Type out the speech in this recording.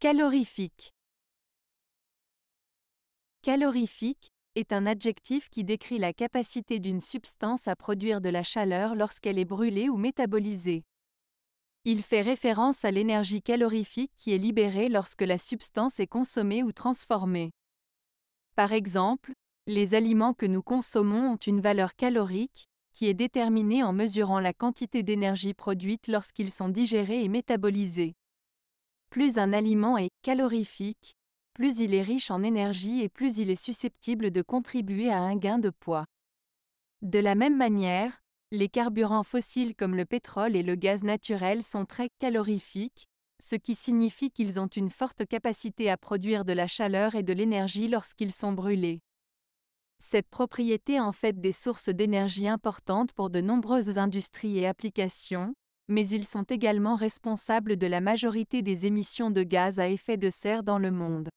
Calorifique. Calorifique est un adjectif qui décrit la capacité d'une substance à produire de la chaleur lorsqu'elle est brûlée ou métabolisée. Il fait référence à l'énergie calorifique qui est libérée lorsque la substance est consommée ou transformée. Par exemple, les aliments que nous consommons ont une valeur calorique, qui est déterminée en mesurant la quantité d'énergie produite lorsqu'ils sont digérés et métabolisés. Plus un aliment est calorifique, plus il est riche en énergie et plus il est susceptible de contribuer à un gain de poids. De la même manière, les carburants fossiles comme le pétrole et le gaz naturel sont très calorifiques, ce qui signifie qu'ils ont une forte capacité à produire de la chaleur et de l'énergie lorsqu'ils sont brûlés. Cette propriété en fait des sources d'énergie importantes pour de nombreuses industries et applications, mais ils sont également responsables de la majorité des émissions de gaz à effet de serre dans le monde.